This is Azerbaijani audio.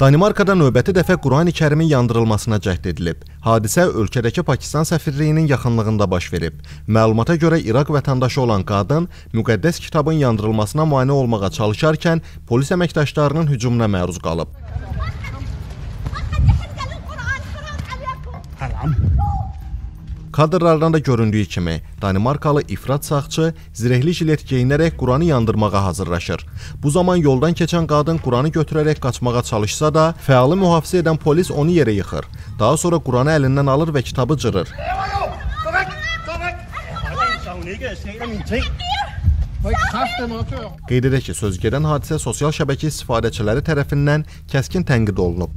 Danimarkada növbəti dəfə Qurani Kərimin yandırılmasına cəhd edilib. Hadisə ölkədəki Pakistan səfirliyinin yaxınlığında baş verib. Məlumata görə İraq vətəndaşı olan qadın müqəddəs kitabın yandırılmasına mane olmağa çalışarkən polis əməkdaşlarının hücumuna məruz qalıb. Kadrlardan da göründüyü kimi, Danimarkalı ifrat sağçı zirehli jilet geyinərək Quranı yandırmağa hazırlaşır. Bu zaman yoldan keçən qadın Quranı götürərək qaçmağa çalışsa da, fəalı mühafizə edən polis onu yerə yıxır. Daha sonra Quranı əlindən alır və kitabı cırır. Qeyd edək ki, sözgedən hadisə sosial şəbəkə istifadəçiləri tərəfindən kəskin tənqid olunub.